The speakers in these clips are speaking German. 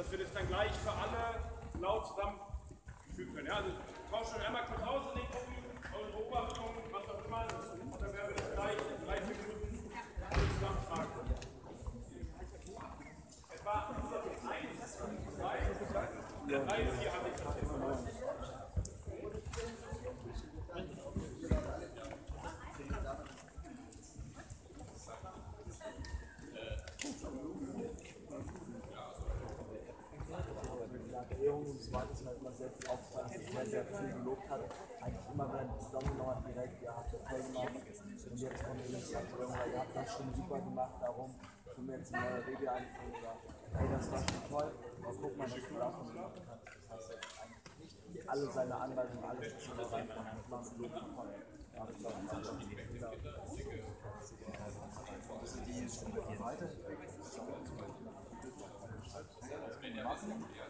dass wir das dann gleich für alle laut zusammenfügen können. Ja, also tauscht euch einmal kurz aus in den Gruppen, eure Beobachtung, was auch immer, und dann werden wir das gleich in drei, vier Minuten zusammentragen. Etwa eins, zwei, drei, vier hatte ich und so weiter ist halt immer sehr viel aufgefallen, dass man sehr viel gelobt hat. Eigentlich immer wieder zusammengenommen hat, direkt, ihr habt das toll gemacht. Und jetzt kommt ihr nicht sagt, irgendwann, ihr habt das schon super gemacht, darum können wir jetzt eine neue Regel einführen. Oder, hey, das war schon toll, aber guck mal, was du davon gemacht kannst. Das heißt, eigentlich alle seine Anweisungen, alles zu reinkommen, das machen sie Lob bekommen. Ja, das das ist. Also die ist schon weiter. Hey, was machst du Vorschlag? Das machen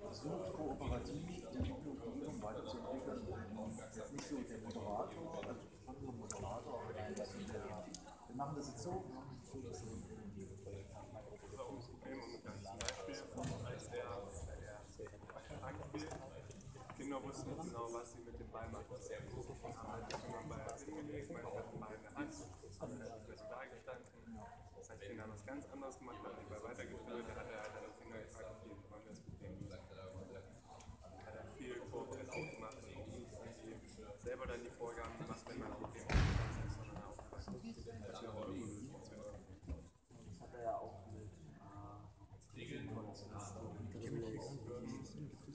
Versucht kooperativ die Umgebung weiterzuentwickeln. Jetzt nicht so der Moderator, also andere Moderator. Wir machen das jetzt so, Kinder wussten genau, was sie mit. Das bei hat den Ball in der Hand, dann hat so da gestanden. Das heißt, Kinder haben was ganz anderes gemacht, hat den Ball weitergeführt, da hat er halt den Finger gefragt, okay, wir wollen das Problem lösen. Hat er viel Kooperativ auch gemacht und nicht irgendwie selber dann die Vorgaben gemacht, wenn man ein Problem hat, sondern auch was. Das hat er ja auch mit äh,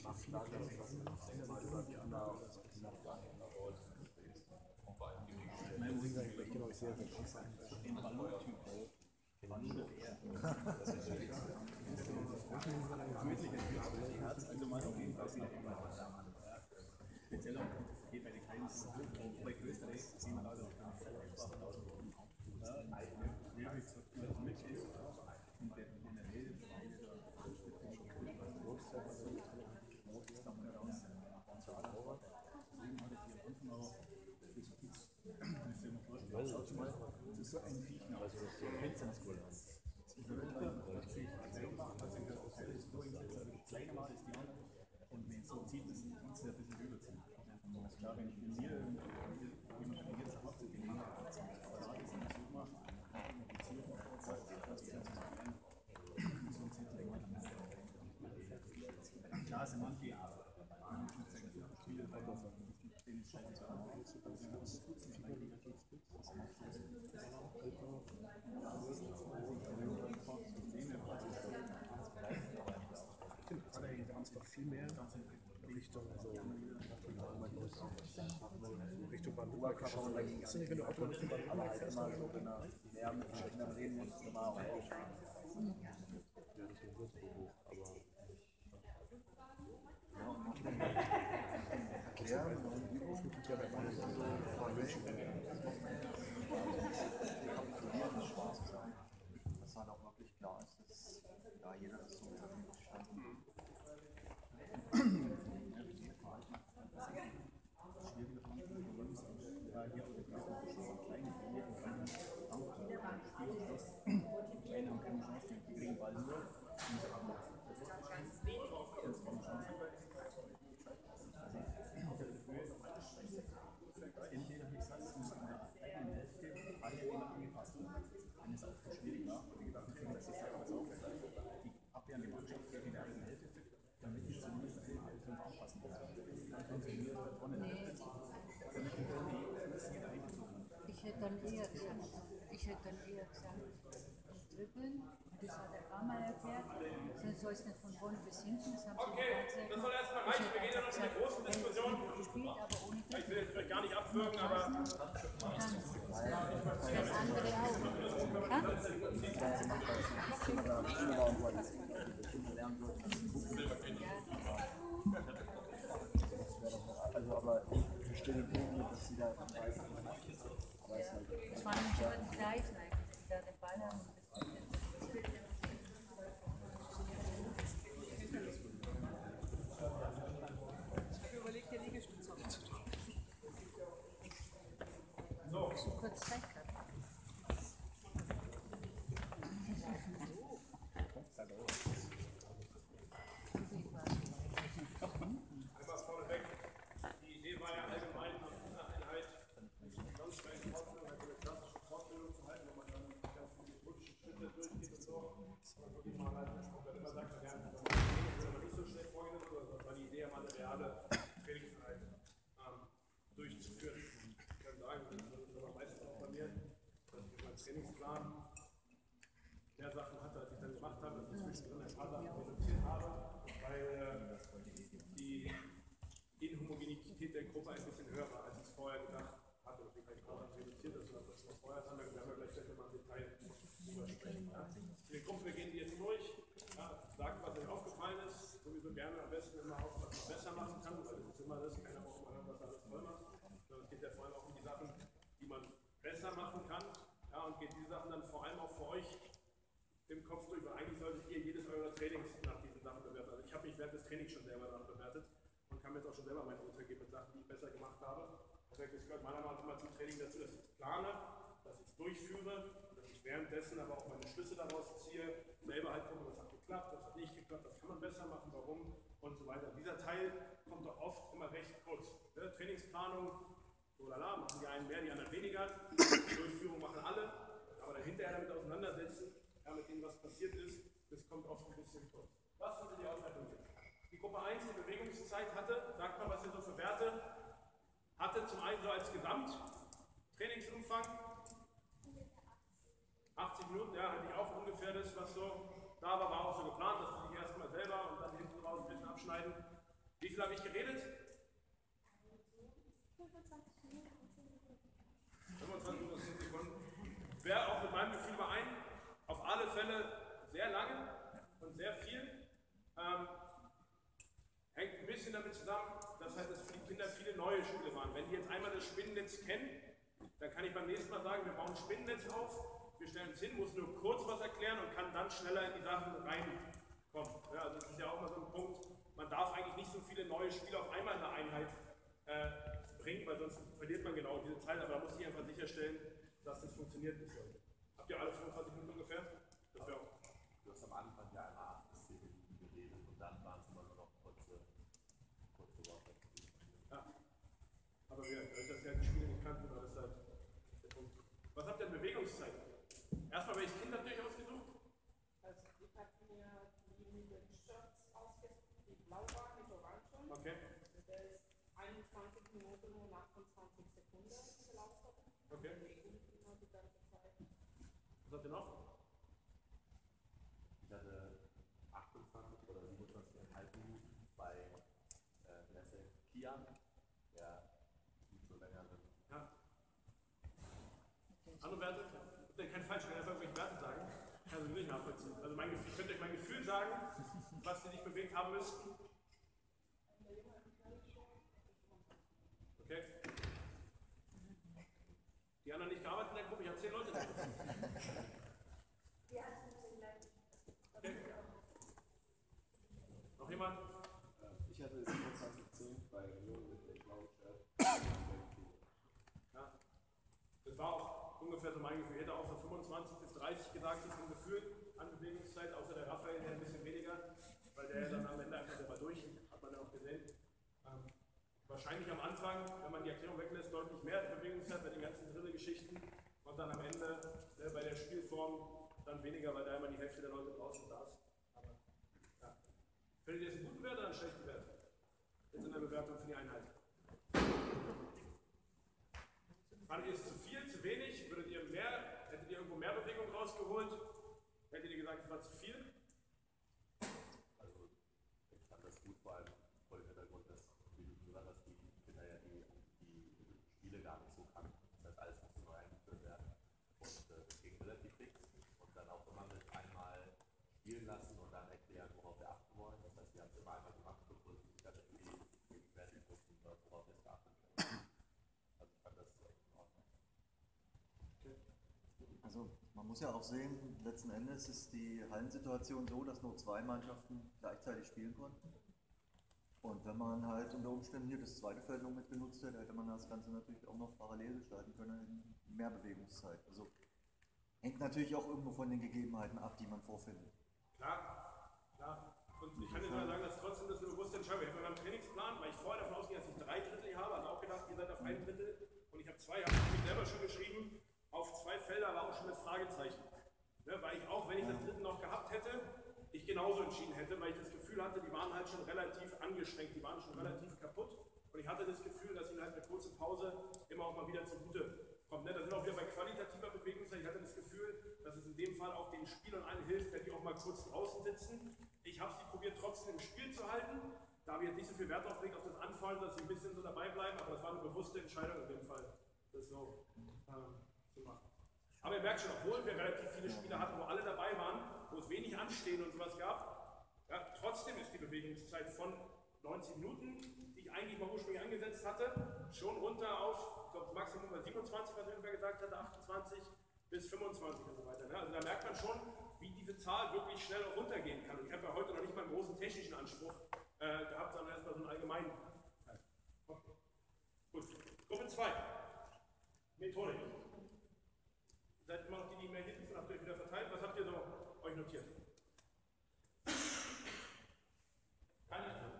macht klar, dass das mal über Kinder und Kinder Nein, muss ich sagen, ich kenne euch sehr, sehr gut. Ballontyp. Also mal auf jeden Fall wieder Speziell auch hier bei den kleinen bei größeren sehen wir also wirklich so mit ist und der in der Nähe das ist so ein Viech, also so ein Pizzaskola. Kleiner mal ist die andere. Und wenn es so zieht, das ist es ein bisschen rüberziehen. Das ist klar, wenn ich mir jemand reagiert, das hat den Mann abziehen. Aber da ist es nicht so gemacht. Klar sind manche, ich würde sagen, viele Leute, denen scheint es auch Aber ey, da ist doch viel mehr Richtung so Richtung Baden-Württemberg geschaut. Ist nicht, wenn du Auto Richtung Baden-Württemberg fährst? immer so, wenn er mit den Kindern reden muss, immer auch echt. Erklären und Übung tut ja bei uns so von Menschen kapitulieren, nicht schwarz zu sein. Dass halt auch wirklich klar ist, dass ja, jeder das so verstanden Entweder ich sage, es muss in der eigenen Hälfte alle immer angepasst werden. Wenn es auch zu schwierig war, wie gesagt, ich finde, das ist ja alles auch die abwehrende Mannschaft geht in der eigenen Hälfte, damit die zumindest die Eltern anpassen können. Dann können sie mir da vorne damit die Eltern das jeder eingezogen Ich hätte dann eher gesagt, ich hätte dann eher gesagt, dribbeln, das hat er paar Mal erklärt, dann soll es nicht von vorne bis hinten, das haben Okay, das soll erstmal reichen. Wir gehen ja noch in eine große Diskussion. Gespielt, aber ohne Ich will jetzt euch gar nicht abwürgen, aber Das andere auch. Also, halt Das waren nämlich immer die gleichen eigentlich, die da den Ball haben. und das- so. habe so kurz Zeit gehabt. Einmal vorneweg, die Idee war ja allgemein nach dieser Einheit ganz schnell eine Fortbildung, also eine klassische Fortbildung zu halten, wo man dann ganz viele methodische Schritte durchgeht und so. Und wirklich mal halt, auch wenn immer sagt, ja, das ist aber nicht so schnell vorgenommen, sondern war die Idee, mal eine reale Trainingseinheit ähm, durchzuführen. Ich kann sagen, das ist aber meistens auch bei mir, dass ich meinen Trainingsplan mehr Sachen hatte, als ich dann gemacht habe, dass ich zwischendrin ein paar Sachen reduziert habe, weil äh, die Inhomogenität der Gruppe ein bisschen höher war, als ich es vorher gedacht dann reduziert, wir das was vorher haben, wir werden ja gleich gleich mal im Detail drüber sprechen. Ja. In wir gehen die jetzt durch, sagen, was euch aufgefallen ist, sowieso gerne am besten immer auf, was man besser machen kann, weil das ist keiner braucht mal was alles toll macht, es geht ja vor allem auch um die Sachen, die man besser machen kann, und geht diese Sachen dann vor allem auch für euch im Kopf durch, eigentlich solltet ihr jedes eurer Trainings nach diesen Sachen bewerten. Also ich habe mich während des Trainings schon selber danach bewertet und kann mir jetzt auch schon selber meine Urteil geben mit Sachen, die ich besser gemacht habe. Deswegen es gehört meiner Meinung nach immer zum Training dazu, dass ich plane, dass ich es durchführe, dass ich währenddessen aber auch meine Schlüsse daraus ziehe, selber halt gucke, was hat geklappt, was hat nicht geklappt, was kann man besser machen, warum und so weiter. Dieser Teil kommt doch oft immer recht kurz. Ne? Trainingsplanung, so lala, machen die einen mehr, die anderen weniger. Durchführung machen alle, aber dahinter damit auseinandersetzen, ja, mit dem, was passiert ist, das kommt oft ein bisschen kurz. Was hatte die Auswertung jetzt? Die Gruppe 1, die Bewegungszeit hatte, sagt mal, was ihr so für Werte hatte. Zum einen so als Gesamt, Trainingsumfang, 80 Minuten, ja, hatte ich auch ungefähr das, was so da war, war auch so geplant, dass sich erstmal selber und dann hinten raus ein bisschen abschneiden. Wie viel habe ich geredet? 25 bis 10 Sekunden. Wäre auch mit meinem Gefühl überein. Auf alle Fälle sehr lange und sehr viel. Ähm, hängt ein bisschen damit zusammen, dass halt das für die Kinder viele neue Spiele waren. Wenn die jetzt einmal das Spinnennetz kennen, dann kann ich beim nächsten Mal sagen, wir bauen ein Spinnennetz auf, wir stellen es hin, muss nur kurz was erklären und kann dann schneller in die Sachen reinkommen. Ja, also das ist ja auch mal so ein Punkt, man darf eigentlich nicht so viele neue Spiele auf einmal in der Einheit äh, bringen, weil sonst verliert man genau diese Zeit, aber da muss ich einfach sicherstellen, dass das funktioniert bis heute. Habt ihr alle 25 Minuten ungefähr? Das wäre auch. Du hast am Anfang ja einmal 8 bis 10 Minuten geredet und dann waren es immer nur noch kurze, kurze Worte. Ja. Aber wir, dadurch, dass wir halt die Spiele nicht kannten, war das halt der Punkt. Was habt ihr an Bewegungszeit? Erstmal, welches Kind habt ihr euch ausgesucht? Also ich habe mir die mit den Shirts ausgesucht, die blau waren mit Orange. Okay. Der ist 21 Minuten und 28 Sekunden gelaufen. Okay. Und immer die ganze Zeit. Was habt ihr noch? Ich hatte 28 oder 27,5 Minuten bei äh, Messe Kian, der nicht so länger. Ja. Andere Werte? Habt ihr keinen falschen, einfach irgendwelche Werte sagen? Kann ich nicht nachvollziehen. Also mein Gefühl, ich könnte euch mein Gefühl sagen, was die sich bewegt haben müssten. Okay. Die anderen nicht gearbeitet in der Gruppe, ich habe zehn Leute in der Gruppe. Okay. Noch jemand? Ich hatte 2710 bei Jungen mit blauen Shirt. Ja. Das war auch ungefähr so mein Gefühl. Ich hätte auch so 25 bis 30 gesagt, so vom Gefühl an Bewegungszeit, außer der Raphael, der ein bisschen weniger, weil der dann am Ende einfach selber durch, hat man ja auch gesehen. Ähm, wahrscheinlich am Anfang, wenn man die Erklärung weglässt, deutlich mehr Bewegungszeit bei den ganzen Dritte-Geschichten und dann am Ende äh, bei der Spielform dann weniger, weil da immer die Hälfte der Leute draußen saß. Findet ihr es einen guten Wert oder einen schlechten Wert? Jetzt in der Bewertung für die Einheit. Fandet ihr es zu viel, zu wenig? Würdet ihr mehr, hättet ihr irgendwo mehr Bewegung rausgeholt? Hättet ihr gesagt, es war zu viel? Also ich fand das gut, vor allem vor dem Hintergrund, dass, wie du gesagt hast, die Kinder ja die, die Spiele gar nicht so kannten. Das heißt, alles musste neu eingeführt werden. Und äh, das ging relativ fix. Und dann auch immer mit einmal spielen lassen und dann erklären, worauf wir achten wollen. Das heißt, wir haben es immer einmal gemacht, bevor sie sich dann irgendwie gegenwärtig wussten, worauf wir es beachten können. Also ich fand das echt in Ordnung. Also man muss ja auch sehen, letzten Endes ist die Hallensituation so, dass nur zwei Mannschaften gleichzeitig spielen konnten. Und wenn man halt unter Umständen hier das zweite Feld noch mit benutzt hätte, hätte man das Ganze natürlich auch noch parallel gestalten können in mehr Bewegungszeit. Also hängt natürlich auch irgendwo von den Gegebenheiten ab, die man vorfindet. Klar, klar. Und ich kann dir nur sagen, dass trotzdem das eine bewusste Entscheidung. Ich habe in meinem Trainingsplan, weil ich vorher davon ausgehe, dass ich drei Drittel habe, also auch gedacht, ihr seid auf ein Drittel. Und ich habe zwei, habe ich selber schon geschrieben, auf zwei Felder war auch schon das Fragezeichen. Ne, weil ich auch, wenn ich das dritte noch gehabt hätte, ich genauso entschieden hätte, weil ich das Gefühl hatte, die waren halt schon relativ angestrengt, die waren schon relativ kaputt. Und ich hatte das Gefühl, dass ihnen halt eine kurze Pause immer auch mal wieder zugute kommt. Ne? Da sind wir auch wieder bei qualitativer Bewegungszeit. Ich hatte das Gefühl, dass es in dem Fall auch den Spielern allen hilft, wenn die auch mal kurz draußen sitzen. Ich habe sie probiert, trotzdem im Spiel zu halten. Da habe ich jetzt nicht so viel Wert drauf gelegt, auf das Anfallen, dass sie ein bisschen so dabei bleiben, aber das war eine bewusste Entscheidung in dem Fall, das so ähm. Aber ihr merkt schon, obwohl wir relativ viele Spiele hatten, wo alle dabei waren, wo es wenig Anstehen und sowas gab, ja, trotzdem ist die Bewegungszeit von 90 Minuten, die ich eigentlich mal ursprünglich angesetzt hatte, schon runter auf, ich glaube, Maximum war 27, was irgendwer gesagt hatte, 28 bis 25 und so weiter. Ne? Also da merkt man schon, wie diese Zahl wirklich schnell auch runtergehen kann. Und ich habe ja heute noch nicht mal einen großen technischen Anspruch äh, gehabt, sondern erstmal so einen allgemeinen. Okay. Gut, Gruppe 2. Methodik. Seid immer noch die, die mehr hinten sind, habt ihr euch wieder verteilt. Was habt ihr so euch notiert? Kann ich?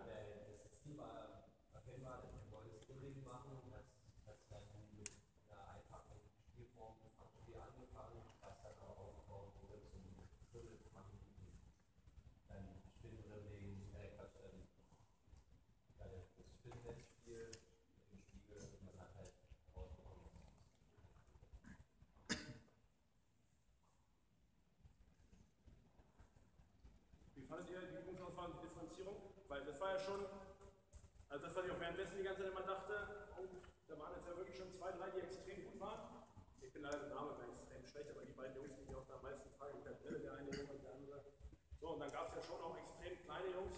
Wie fandet ihr die Übungsauswahl und die Differenzierung? Weil das war ja schon, also das, was ich auch währenddessen die ganze Zeit immer dachte, oh, da waren jetzt ja wirklich schon zwei, drei, die extrem gut waren. Ich bin leider der Name war extrem schlecht, aber die beiden Jungs, die mich auch da am meisten fragen, der Brille, der eine und der andere. So, und dann gab es ja schon auch extrem kleine Jungs,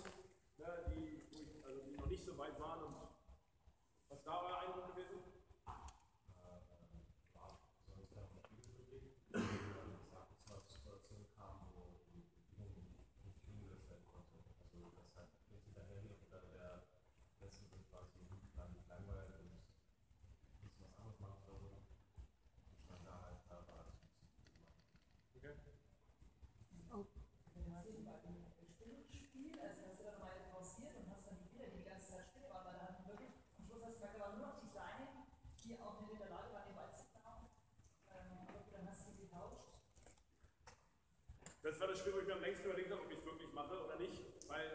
ne, die, ich, also die noch nicht so weit waren. Und was da euer Eindruck gewesen? Okay. Spiel, also hast du dann mal pausiert und hast dann die Bilder, die die ganze Zeit still waren, weil dann wirklich, am Schluss hast du gesagt, da waren nur noch die Kleinen, die auch nicht in der Lage waren, den Ball zu klauen. Ähm, aber dann hast du sie getauscht. Das war das Spiel, wo ich mir am längsten überlegt habe, ob ich es wirklich mache oder nicht, weil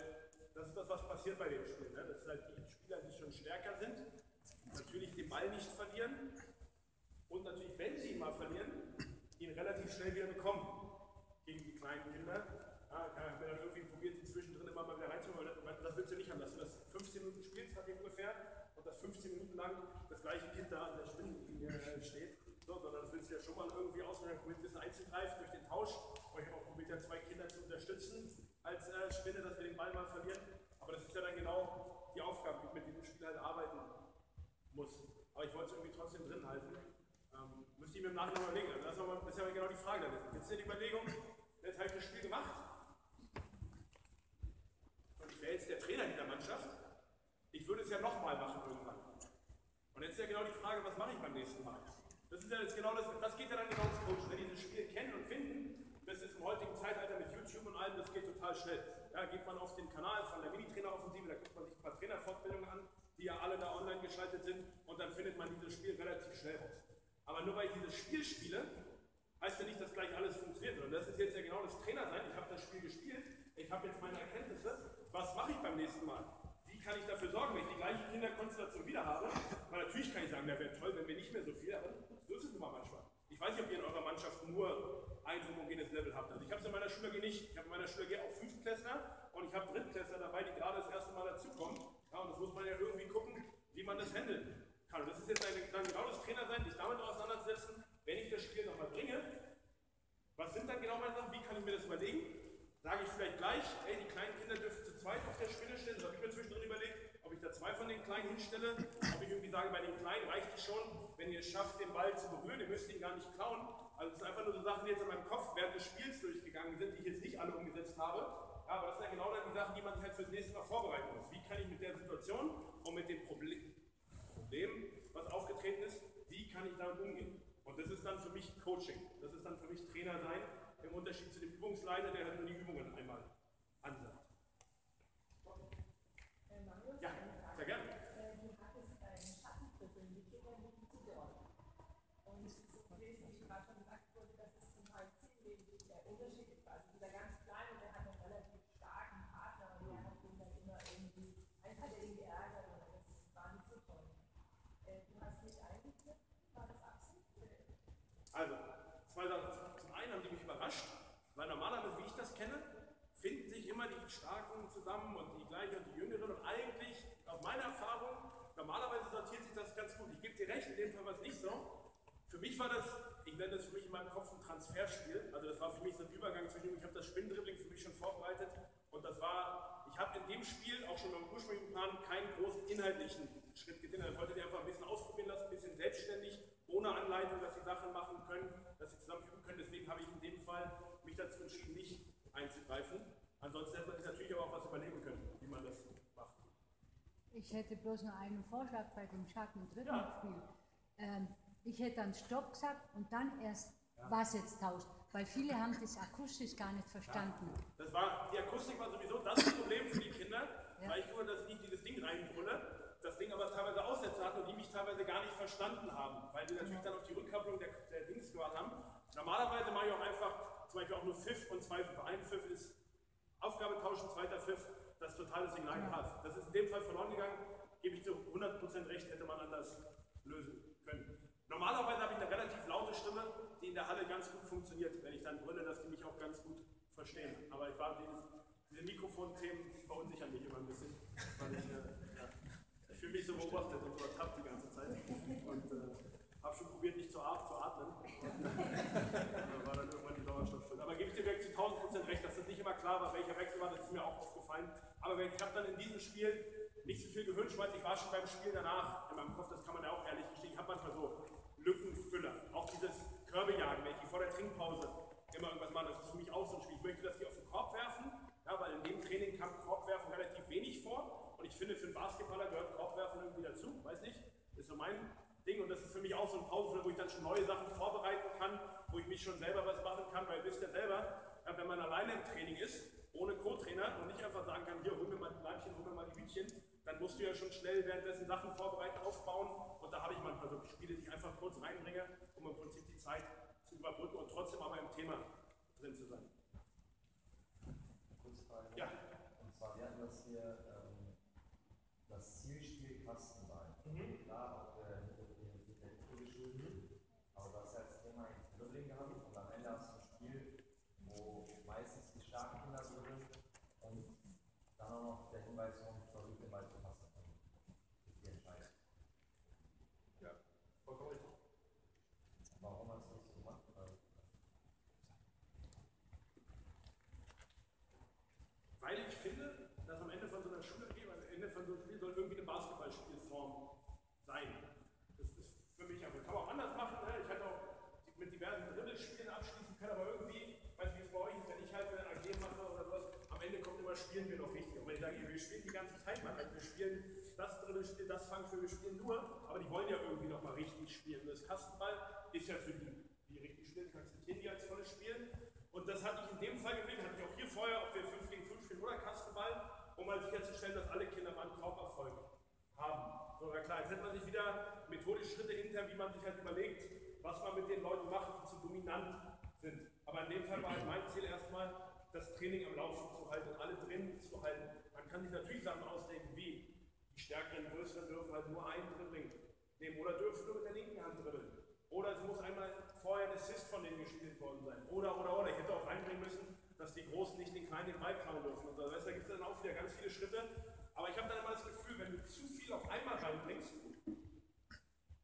das ist das, was passiert bei dem Spiel. Ne? Das halt die Spieler, die schon stärker sind, natürlich den Ball nicht verlieren und natürlich, wenn sie ihn mal verlieren, ihn relativ schnell wieder bekommen gegen die kleinen Kinder. Ja, ich habe dann irgendwie probiert, zwischendrin immer mal wieder reinzuholen, das willst du nicht haben, dass du das 15 Minuten spielst, hat ungefähr, und das 15 Minuten lang das gleiche Kind da an der Spinnenlinie steht, so, sondern das willst du ja schon mal irgendwie ausprobieren, probiert ein bisschen einzugreifen durch den Tausch. Probiert, ja zwei Kinder zu unterstützen als äh, Spinne, dass wir den Ball mal verlieren. Aber das ist ja dann genau die Aufgabe, mit diesem Spiel halt arbeiten muss. Aber ich wollte es irgendwie trotzdem drin halten. Ähm, müsste ich mir im Nachhinein überlegen. Also das ist, aber, das ist ja genau die Frage. Jetzt ist ja die Überlegung, jetzt habe ich das Spiel gemacht. Und ich wäre jetzt der Trainer dieser Mannschaft. Ich würde es ja nochmal machen irgendwann. Und jetzt ist ja genau die Frage, was mache ich beim nächsten Mal? Das ist ja jetzt genau das, das geht ja dann genau ins Coach. Wenn die dieses Spiel kennen und finden, das ist im heutigen Zeitalter mit YouTube und allem, das geht total schnell. Da geht man auf den Kanal von der Mini-Trainer-Offensive, da guckt man sich ein paar Trainerfortbildungen an, die ja alle da online geschaltet sind und dann findet man dieses Spiel relativ schnell raus. Aber nur weil ich dieses Spiel spiele, heißt ja nicht, dass gleich alles funktioniert. Und das ist jetzt ja genau das Trainersein. Ich habe das Spiel gespielt, ich habe jetzt meine Erkenntnisse. Was mache ich beim nächsten Mal? Wie kann ich dafür sorgen, wenn ich die gleiche Kinderkonstellation wieder habe? Weil natürlich kann ich sagen, da wäre toll, wenn wir nicht mehr so viel, aber so ist es immer manchmal. Ich weiß nicht, ob ihr in eurer Mannschaft nur ein homogenes Level habt. Also ich habe es in meiner Schule nicht. Ich habe in meiner Schule auch Fünftklässler und ich habe Drittklässler dabei, die gerade das erste Mal dazukommen. Ja, und das muss man ja irgendwie gucken, wie man das handeln kann. Und das ist jetzt eine, dann genau das Trainersein, sich damit auseinandersetzen, wenn ich das Spiel nochmal bringe, was sind dann genau meine Sachen, wie kann ich mir das überlegen? Sage ich vielleicht gleich, ey, die kleinen Kinder dürfen zu zweit auf der Spinne stehen, das habe ich mir zwischendrin überlegt, ob ich da zwei von den Kleinen hinstelle, ob ich irgendwie sage, bei den Kleinen reicht es schon, wenn ihr es schafft, den Ball zu berühren, ihr müsst ihn gar nicht klauen. Also das sind einfach nur so Sachen, die jetzt in meinem Kopf während des Spiels durchgegangen sind, die ich jetzt nicht alle umgesetzt habe. Ja, aber das sind ja genau dann die Sachen, die man halt fürs nächste Mal vorbereiten muss. Wie kann ich mit der Situation und mit dem Problem, Problem, was aufgetreten ist, wie kann ich damit umgehen? Und das ist dann für mich Coaching. Das ist dann für mich Trainer sein, im Unterschied zu dem Übungsleiter, der halt nur die Übungen einmal ansagt. Äh, Marius, Ja, eine Frage. sehr gerne. Äh, Du hattest ein Schattentribbeln, die Kinder wurden zugeordnet. Und es ist gewesen, wie gerade schon gesagt wurde, dass es zum Teil ziemlich der unterschiedlich war. Also dieser ganz Kleine, der hat einen relativ starken Partner und der hat ihn dann immer irgendwie, eins hat er ihn geärgert oder das war nicht so toll. Äh, Du hast nicht eingeknippt, war das Absicht? Also, zwei Sachen. Zum einen haben die mich überrascht, weil normalerweise, wie ich das kenne, finden sich immer die Starken zusammen und die Gleichen und die Jüngeren und eigentlich, aus meiner Erfahrung, normalerweise sortiert sich das ganz gut. Ich gebe dir recht, in dem Fall war es nicht so. Für mich war das, ich nenne das für mich in meinem Kopf ein Transferspiel. Also das war für mich so ein Übergang zwischen, ich habe das Spinndribbling für mich schon vorbereitet und das war, ich habe in dem Spiel auch schon beim ursprünglichen Plan keinen großen inhaltlichen Schritt getan. Ich wollte die einfach ein bisschen ausprobieren lassen, ein bisschen selbstständig, ohne Anleitung, dass sie Sachen machen können, dass sie zusammen üben können. Deswegen habe ich in dem Fall mich dazu entschieden, nicht einzugreifen. Ansonsten hätte man sich natürlich aber auch was überlegen können, wie man das macht. Ich hätte bloß noch einen Vorschlag bei dem Schatten- und Rhythmusspiel. Ähm, ich hätte dann Stopp gesagt und dann erst was jetzt tauscht. Weil viele haben das akustisch gar nicht verstanden. Das war, die Akustik war sowieso das Problem für die Kinder, weil ich nur, dass ich nicht dieses Ding reinbrülle, das Ding aber teilweise Aussätze hatten und die mich teilweise gar nicht verstanden haben, weil die natürlich dann auf die Rückkopplung der, der Dings gewartet haben. Normalerweise mache ich auch einfach zum Beispiel auch nur Pfiff und zwei Pfiffe. Ein Pfiff ist Aufgabe tauschen, zweiter Pfiff, das totale Signal passt. Das ist in dem Fall verloren gegangen, gebe ich zu 100% recht, hätte man anders lösen können. Normalerweise habe ich eine relativ laute Stimme, die in der Halle ganz gut funktioniert, wenn ich dann brülle, dass die mich auch ganz gut verstehen. Aber ich war dieses, diese Mikrofonthemen verunsichern mich immer ein bisschen. Weil ich, äh, ja, ich fühle mich so beobachtet und so ertappt die ganze Zeit. Und äh, habe schon probiert, nicht zu, at zu atmen. Und, äh, war dann irgendwann die Sauerstoffstunde. Aber gebe ich dir wirklich zu 1000 Prozent recht, klar war, welcher Wechsel war, das ist mir auch aufgefallen. Aber ich habe dann in diesem Spiel nicht so viel Gehirnschmalz, ich war schon beim Spiel danach in meinem Kopf, das kann man ja auch ehrlich gestehen. Ich habe manchmal so Lückenfüller. Auch dieses Körbejagen, wenn ich die vor der Trinkpause immer irgendwas mache, das ist für mich auch so ein Spiel. Ich möchte, dass die auf den Korb werfen, ja, weil in dem Training kam Korbwerfen relativ wenig vor. Und ich finde, für einen Basketballer gehört Korbwerfen irgendwie dazu. Weiß nicht, ist so mein Ding. Und das ist für mich auch so ein Pausenfüller, wo ich dann schon neue Sachen vorbereiten kann, wo ich mich schon selber was machen kann, weil ihr wisst ja selber, wenn man alleine im Training ist, ohne Co-Trainer und nicht einfach sagen kann, hier, hol mir mal die Leibchen, hol mir mal die Hütchen, dann musst du ja schon schnell währenddessen Sachen vorbereiten, aufbauen. Und da habe ich manchmal so Spiele, die ich einfach kurz reinbringe, um im Prinzip die Zeit zu überbrücken und trotzdem aber im Thema drin zu sein. Kurze Frage. Ja. Und zwar, wir hatten das hier, ähm, das Zielspiel Kastenbein. Mhm. Klar, auch äh, mit der mit der Kultur geschuldet. Aber du hast ja das Thema im Dribbling gehabt und am Ende hast du ein Spiel, wo meistens die starken Kinder dribbeln und dann auch noch der Hinweis kommt, versucht den Ball zu passen. Das ist die Entscheidung. Ja, vollkommen richtig. Warum hast du das so gemacht? Oder? Weil ich finde, dass am Ende von so einer Schule, am Ende von so einem Spiel soll irgendwie eine Basketballspielform sein. Das ist für mich einfach, kann man auch anders machen. Ne? Ich hätte auch mit diversen Dribbelspielen abschließen können, aber irgendwie, weiß nicht, wie es bei euch ist, wenn ich halt eine AG mache oder sowas, am Ende kommt immer Spielen wir noch richtig. Und wenn ich sage, wir spielen die ganze Zeit mal, wir spielen das Dribbelspiel, das Fangspiel, wir spielen nur, aber die wollen ja irgendwie noch mal richtig spielen. Das Kastenball ist ja für die, die richtig spielen, akzeptieren die als volles Spielen. Und das hatte ich in dem Fall gewählt, hatte ich auch hier vorher, ob wir 5 gegen 5 spielen oder Kastenball, um mal sicherzustellen, dass alle Kinder mal einen Korberfolg haben. So, na klar, jetzt hätte man sich wieder methodische Schritte intern, wie man sich halt überlegt, was man mit den Leuten macht, die zu dominant sind. Aber in dem Fall war halt mein Ziel erstmal, das Training am Laufen zu halten alle drin zu halten. Man kann sich natürlich Sachen ausdenken, wie die Stärkeren, Größeren dürfen halt nur einen Dribbling nehmen oder dürfen nur mit der linken Hand dribbeln. Oder es muss einmal vorher ein Assist von denen gespielt worden sein. Oder, oder, oder. Ich hätte auch reinbringen müssen, dass die Großen nicht den Kleinen den Ball klauen dürfen. Und so. da gibt es dann auch wieder ganz viele Schritte. Aber ich habe dann immer das Gefühl, wenn du zu viel auf einmal reinbringst,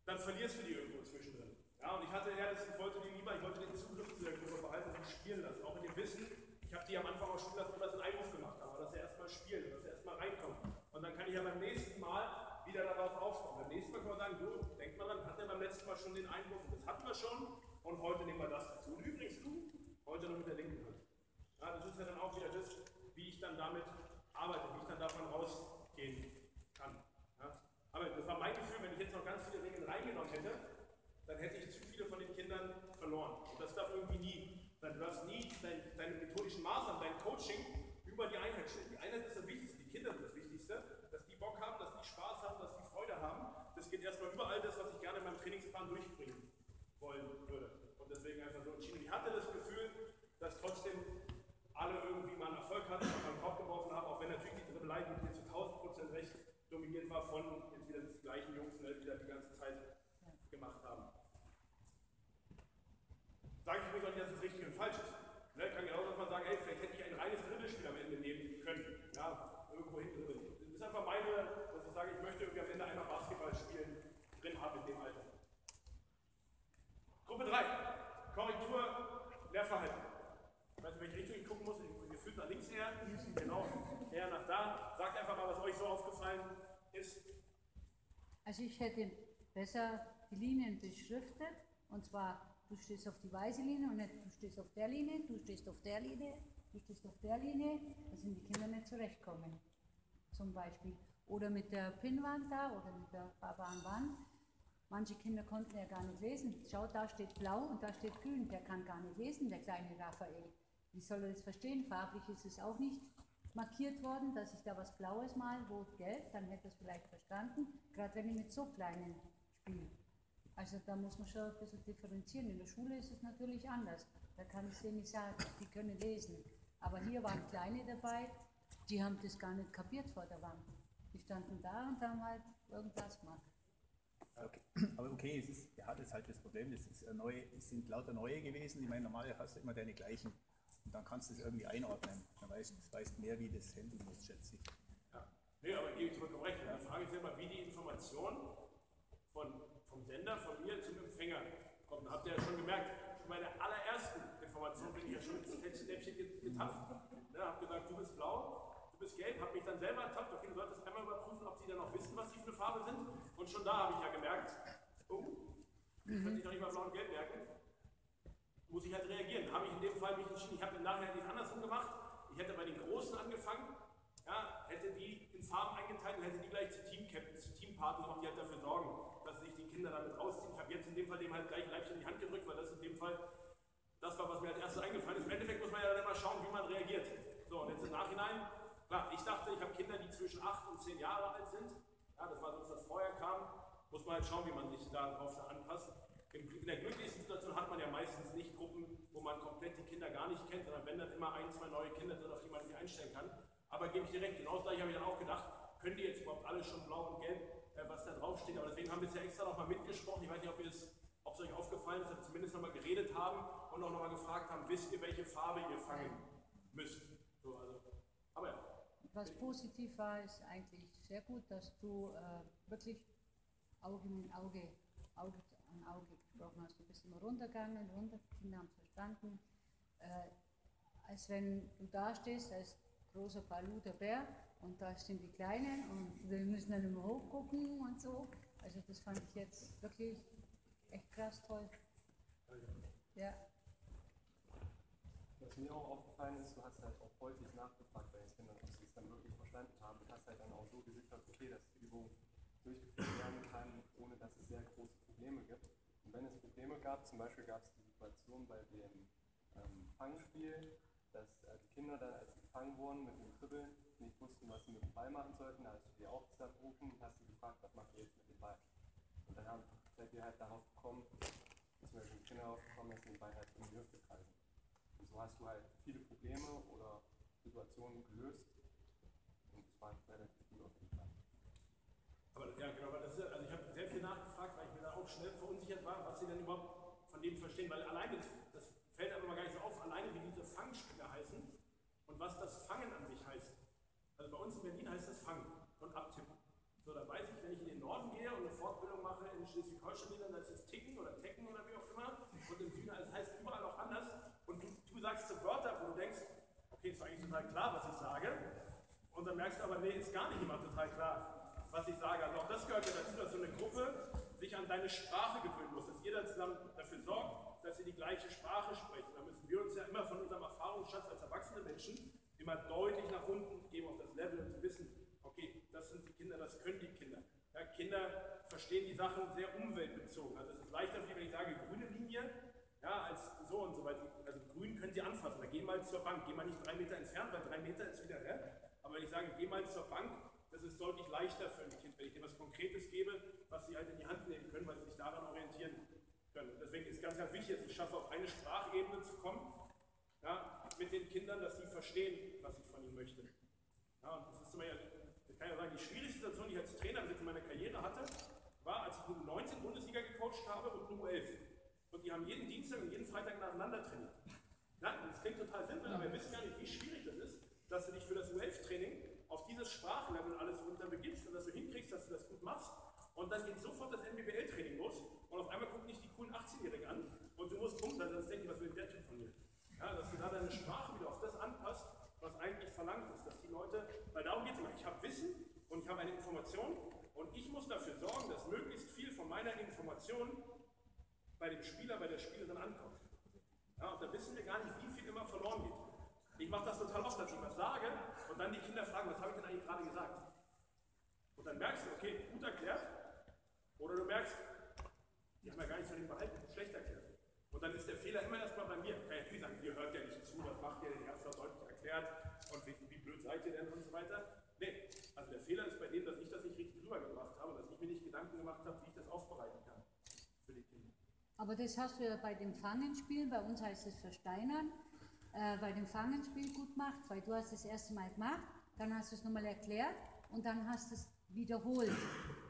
dann verlierst du die irgendwo zwischendrin. Ja, und ich hatte eher das, ich wollte die lieber, ich wollte den Zugriff zu der Gruppe behalten und spielen lassen. Auch in dem Wissen, habe die am Anfang auch spielen lassen, dass sie einen Einwurf gemacht haben, dass sie erstmal spielen, dass sie erstmal reinkommen. Und dann kann ich ja beim nächsten Mal wieder darauf aufbauen. Beim nächsten Mal kann man sagen, du, denk mal dran, hatten wir beim letzten Mal schon den Einwurf, das hatten wir schon, und heute nehmen wir das dazu. Und übrigens du, heute noch mit der linken Hand. Ja, das ist ja dann auch wieder das, wie ich dann damit arbeite, wie ich dann davon rausgehen kann. Ja? Aber das war mein Gefühl, wenn ich jetzt noch ganz viele Regeln reingenommen hätte, dann hätte ich zu viele von den Kindern verloren. Und das darf irgendwie nie. Du darfst nie dein, deine methodischen Maßnahmen, dein Coaching über die Einheit stellen. Die Einheit ist das Wichtigste, die Kinder sind das Wichtigste, dass die Bock haben, dass die Spaß haben, dass die Freude haben. Das geht erstmal über all das, was ich gerne in meinem Trainingsplan durchbringen wollen würde. Und deswegen einfach so entschieden. Ich hatte das Gefühl, dass trotzdem alle irgendwie mal einen Erfolg hatten und beim Kopf geworfen haben, auch wenn natürlich die Dribbelei, die dir zu 1000 Prozent recht dominiert war, von jetzt wieder des gleichen Jungs, ne, die da die ganze Zeit gemacht haben. Sage ich übrigens auch nicht, falsch ist. Ne, kann genauso man sagen, hey, vielleicht hätte ich ein reines Dribbelspiel am Ende nehmen können. Ja, irgendwo hin dribbeln. Das ist einfach meine, dass ich sage, ich möchte irgendwie am Ende einmal Basketball spielen drin haben in dem Alter. Gruppe 3. Korrektur, Lehrverhalten. Ich weiß nicht, welche Richtung ich gucken muss. Ihr fühlt nach links her. Genau. Eher nach da. Sagt einfach mal, was euch so aufgefallen ist. Also ich hätte besser die Linien beschriftet und zwar du stehst auf die weiße Linie und nicht du stehst auf der Linie, du stehst auf der Linie, du stehst auf der Linie, da sind die Kinder nicht zurechtkommen. Zum Beispiel. Oder mit der Pinnwand da oder mit der fahrbaren Wand. Manche Kinder konnten ja gar nicht lesen. Schau, da steht blau und da steht grün. Der kann gar nicht lesen, der kleine Raphael. Wie soll er das verstehen? Farblich ist es auch nicht markiert worden, dass ich da was Blaues mal, rot, gelb, dann hätte er es vielleicht verstanden, gerade wenn ich mit so kleinen spiele. Also da muss man schon ein bisschen differenzieren. In der Schule ist es natürlich anders. Da kann ich denen nicht sagen, die können lesen. Aber hier waren Kleine dabei, die haben das gar nicht kapiert vor der Wand. Die standen da und haben halt irgendwas gemacht. Okay. Aber okay, es ist, er hat jetzt halt das Problem, es, ist neu, es sind lauter neue gewesen. Ich meine, normalerweise hast du immer deine gleichen. Und dann kannst du es irgendwie einordnen. Dann weißt du weißt mehr, wie das handeln muss, schätze ich. Ja. Nee, aber ich gebe ich vollkommen recht. Die Frage ist ja immer, wie die Information von, vom Sender, von mir zum Empfänger kommt. Habt ihr ja schon gemerkt, schon bei der allerersten Information bin ich ja schon ins Fettschnäppchen getapft. Ja, hab gesagt, du bist blau, du bist gelb, hab mich dann selber ertappt. Okay, du solltest einmal überprüfen, ob sie dann noch wissen, was sie für eine Farbe sind. Und schon da habe ich ja gemerkt, oh, ich kann sich noch nicht mal blau und gelb merken. Muss ich halt reagieren. Habe ich in dem Fall mich entschieden, ich habe im Nachhinein nicht andersrum gemacht. Ich hätte bei den Großen angefangen, ja, hätte die in Farben eingeteilt und hätte die gleich zu Teamcaptains, zu Teampartnern die halt dafür sorgen, die Kinder damit rausziehen. Ich habe jetzt in dem Fall dem halt gleich Leibchen in die Hand gedrückt, weil das in dem Fall das war, was mir als erstes eingefallen ist. Im Endeffekt muss man ja dann immer schauen, wie man reagiert. So, und jetzt im Nachhinein, klar, ich dachte, ich habe Kinder, die zwischen 8 und 10 Jahre alt sind. Ja, das war so, dass das vorher kam. Muss man halt schauen, wie man sich darauf anpasst. In der glücklichsten Situation hat man ja meistens nicht Gruppen, wo man komplett die Kinder gar nicht kennt, sondern wenn dann immer ein, zwei neue Kinder sind, auf die man sich einstellen kann. Aber gebe ich dir recht, genau das gleiche habe ich dann auch gedacht, können die jetzt überhaupt alle schon blau und gelb, was da draufsteht. Aber deswegen haben wir es ja extra nochmal mitgesprochen. Ich weiß nicht, ob ihr es ob es euch aufgefallen ist, dass wir zumindest nochmal geredet haben und auch nochmal gefragt haben, wisst ihr, welche Farbe ihr fangen müsst. So, also, aber ja. Was positiv war, ist eigentlich sehr gut, dass du äh, wirklich Auge in Auge, Auge an Auge gesprochen hast. Du bist immer runtergegangen, runter, die Kinder haben es verstanden. Äh, als wenn du da stehst, als großer Balu der Bär und da sind die Kleinen und wir müssen dann immer hochgucken und so. Also das fand ich jetzt wirklich echt krass toll. Ja. Was mir auch aufgefallen ist, du hast halt auch häufig nachgefragt bei den Kindern, ob sie es dann wirklich verstanden haben. Du hast halt dann auch so gesichert, okay, dass die Übung durchgeführt werden kann, ohne dass es sehr große Probleme gibt. Und wenn es Probleme gab, zum Beispiel gab es die Situation bei dem ähm, Fangspiel, dass äh, die Kinder dann, als gefangen wurden mit dem Kribbeln, nicht wussten, was sie mit dem Ball machen sollten. Da hast du die auch zerrufen und hast sie gefragt, was macht ihr jetzt mit dem Ball? Und dann haben, seid ihr halt darauf gekommen, beziehungsweise die Kinder darauf gekommen, dass sie den Ball halt um die Hüfte kreisen. Und so hast du halt viele Probleme oder Situationen gelöst. Und das war relativ gut auf jeden Fall. Aber ja, genau, weil das ist, also ich habe sehr viel nachgefragt, weil ich mir da auch schnell verunsichert war, was sie denn überhaupt von dem verstehen, weil alleine, das, fällt aber mal gar nicht so auf, alleine wie diese Fangspiele und was das Fangen an sich heißt. Also bei uns in Berlin heißt das Fangen und Abtippen. So, da weiß ich, wenn ich in den Norden gehe und eine Fortbildung mache in Schleswig-Holstein, dann ist es Ticken oder Tecken oder wie auch immer. Und im Süden also heißt es überall auch anders. Und du, du sagst so Wörter, wo du denkst, okay, ist eigentlich total klar, was ich sage. Und dann merkst du aber, nee, ist gar nicht immer total klar, was ich sage. Also auch das gehört ja dazu, dass so eine Gruppe sich an deine Sprache gewöhnen muss, dass jeder zusammen dafür sorgt, dass sie die gleiche Sprache sprechen. Da wir uns ja immer von unserem Erfahrungsschatz als erwachsene Menschen immer deutlich nach unten, geben auf das Level und sie wissen, okay, das sind die Kinder, das können die Kinder. Ja, Kinder verstehen die Sachen sehr umweltbezogen. Also es ist leichter wenn ich sage grüne Linie, ja, als so und so weiter. Also grün können sie anfassen, da geh mal zur Bank, geh mal nicht drei Meter entfernt, weil drei Meter ist wieder, ja? aber wenn ich sage, geh mal zur Bank, das ist deutlich leichter für ein Kind, wenn ich dem was Konkretes gebe, was sie halt in die Hand nehmen können, weil sie sich daran orientieren können. Deswegen ist ganz, ganz wichtig, dass ich schaffe, auf eine Sprachebene zu kommen, ja, mit den Kindern, dass sie verstehen, was ich von ihnen möchte. Ja, und das ist zum Beispiel, ich kann ja sagen, die schwierigste Situation, die ich als Trainer in meiner Karriere hatte, war, als ich eine 19 Bundesliga gecoacht habe und eine U11. Und die haben jeden Dienstag und jeden Freitag nacheinander trainiert. Ja, das klingt total simpel, aber wir wissen gar nicht, wie schwierig das ist, dass du dich für das U11-Training auf dieses Sprachlevel alles runter begibst und dass du hinkriegst, dass du das gut machst. Und dann geht sofort das NBBL-Training los und auf einmal gucken dich die coolen 18-Jährigen an und du musst punkten, sonst denken, was will der Typ von mir? Ja, dass du da deine Sprache wieder auf das anpasst, was eigentlich verlangt ist, dass die Leute, weil darum geht es immer, ich habe Wissen und ich habe eine Information und ich muss dafür sorgen, dass möglichst viel von meiner Information bei dem Spieler, bei der Spielerin ankommt. Ja, und da wissen wir gar nicht, wie viel immer verloren geht. Ich mache das total oft, dass ich was sage und dann die Kinder fragen, was habe ich denn eigentlich gerade gesagt? Und dann merkst du, okay, gut erklärt, oder du merkst, die haben ja gar nichts von dem behalten, schlecht erklärt. Und dann ist der Fehler immer erstmal bei mir. Kann ja natürlich sagen, ihr hört ja nicht zu, was macht ihr denn, ihr habt es deutlich erklärt und wie, wie, blöd seid ihr denn und so weiter. Nee, also der Fehler ist bei denen, dass ich das nicht richtig rübergebracht habe, dass ich mir nicht Gedanken gemacht habe, wie ich das aufbereiten kann für die Kinder. Aber das hast du ja bei dem Fangenspiel, bei uns heißt es Versteinern, äh, bei dem Fangenspiel gut gemacht, weil du hast das erste Mal gemacht, dann hast du es nochmal erklärt und dann hast du es wiederholt.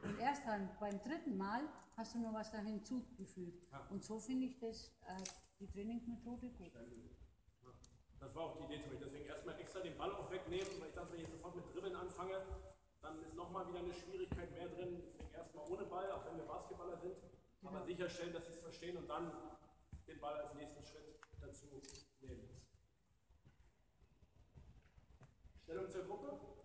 Und erst dann beim dritten Mal hast du noch was da hinzugefügt. Ja. Und so finde ich das, äh, die Trainingsmethode gut. Das war auch die Idee für mich. Deswegen erstmal extra den Ball auch wegnehmen, weil ich dachte, wenn ich jetzt sofort mit Dribbeln anfange, dann ist nochmal wieder eine Schwierigkeit mehr drin. Deswegen erstmal ohne Ball, auch wenn wir Basketballer sind, aber genau. sicherstellen, dass sie es verstehen und dann den Ball als nächsten Schritt dazu nehmen. Stellung zur Gruppe?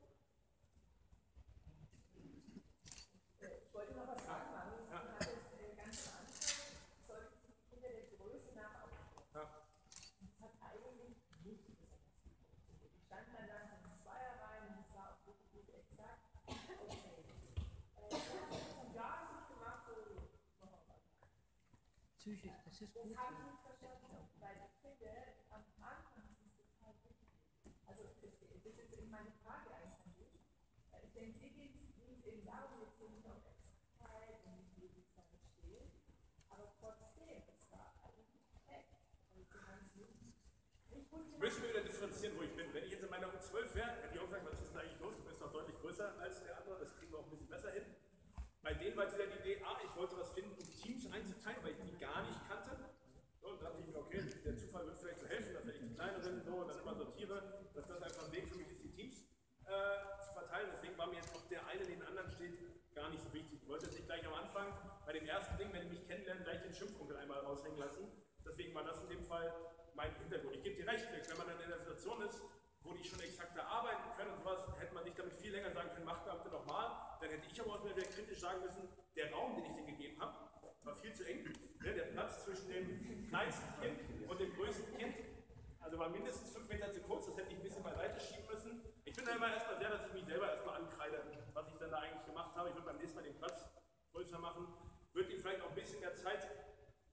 Psychisch, das ist gut. Das habe ich verstanden, weil ich finde, am Anfang ist es total wichtig. Also, das, ist eben meine Frage eigentlich. Ich denke, dir geht es eben darum, jetzt hier nicht auf Extraheit und nicht Lebenszeit stehen, aber trotzdem, es war eigentlich echt. Müssen wir wieder differenzieren, wo ich bin. Wenn ich jetzt in meiner U12 wäre, hätte ich auch gesagt, was ist denn eigentlich los? Du bist noch deutlich größer als der andere, das kriegen wir auch ein bisschen besser hin. Bei denen war wieder die Idee, wollte was finden, um Teams einzuteilen, weil ich die gar nicht kannte. So, und dann dachte ich mir, okay, der Zufall wird vielleicht so helfen, dass ich die kleineren so dann immer sortiere, dass das einfach ein Weg für mich ist, die Teams äh, zu verteilen. Deswegen war mir jetzt, ob der eine den anderen steht, gar nicht so wichtig. Ich wollte jetzt nicht gleich am Anfang bei dem ersten Ding, wenn die mich kennenlernen, gleich den Schimpfunkel einmal raushängen lassen. Deswegen war das in dem Fall mein Hintergrund. Ich gebe dir recht, wenn man dann in der Situation ist, wo die schon exakter arbeiten können und sowas, hätte man sich damit viel länger sagen können, macht Beamte nochmal. Dann hätte ich aber auch wieder kritisch sagen müssen, der Raum, den ich denen gegeben habe, war viel zu eng. Ne, der Platz zwischen dem kleinsten Kind und dem größten Kind, also war mindestens fünf Meter zu kurz, das hätte ich ein bisschen beiseite schieben müssen. Ich bin da immer erstmal sehr, dass ich mich selber erstmal ankreide, was ich dann da eigentlich gemacht habe. Ich würde beim nächsten Mal den Platz größer machen, würde ihnen vielleicht auch ein bisschen mehr Zeit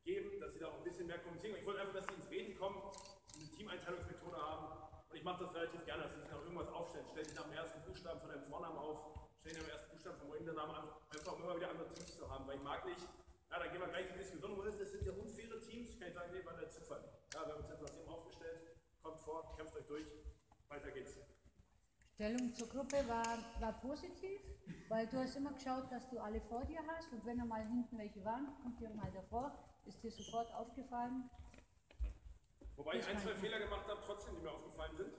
geben, dass sie da auch ein bisschen mehr kommunizieren. Ich wollte einfach, dass sie ins Reden kommen, eine Teameinteilungsmethode haben und ich mache das relativ gerne, dass sie sich nach irgendwas aufstellen. Stell dich nach dem ersten Buchstaben von deinem Vornamen auf, stell dich nach dem ersten Von meinem Namen an, einfach um immer wieder andere Teams zu haben, weil ich mag nicht, ja, dann gehen wir gleich in die Diskussion, das sind ja unfaire Teams, ich kann nicht sagen, nee, war der Zufall. Ja, wir haben uns jetzt nach dem aufgestellt, kommt vor, kämpft euch durch, weiter geht's. Stellung zur Gruppe war, war positiv, weil du hast immer geschaut, dass du alle vor dir hast und wenn einmal hinten welche waren, kommt ihr mal davor, ist dir sofort aufgefallen, Wobei ich ein, zwei Fehler gemacht habe, trotzdem, die mir aufgefallen sind.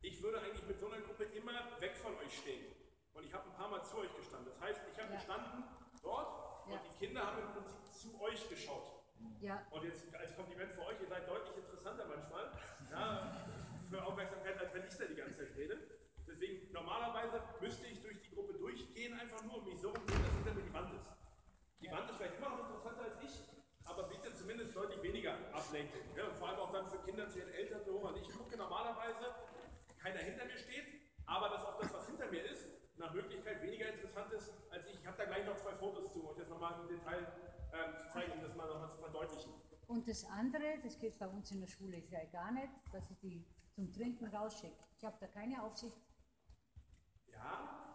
Ich würde eigentlich mit so einer Gruppe immer weg von euch stehen. Und ich habe ein paar Mal zu euch gestanden. Das heißt, ich habe ja. gestanden dort ja. und die Kinder haben im Prinzip zu euch geschaut. Ja. Und jetzt als Kompliment für euch, ihr seid deutlich interessanter manchmal ja, für Aufmerksamkeit, als wenn ich da die ganze Zeit rede. Deswegen, normalerweise müsste ich durch die Gruppe durchgehen, einfach nur um mich so umzusehen, dass hinter mir die Wand ist. Die Wand ist vielleicht immer noch interessanter als ich, aber bietet zumindest deutlich weniger Ablenkung. Ja, vor allem auch dann für Kinder zu ihren Eltern. Und ich gucke normalerweise, keiner hinter mir steht, aber dass auch das, was hinter mir ist, nach Möglichkeit weniger interessant ist als ich. Ich habe da gleich noch zwei Fotos zu, um das nochmal im Detail ähm, zu zeigen, um das mal nochmal zu verdeutlichen. Und das andere, das geht bei uns in der Schule ja gar nicht, dass ich die zum Trinken rausschicke. Ich habe da keine Aufsicht. Ja,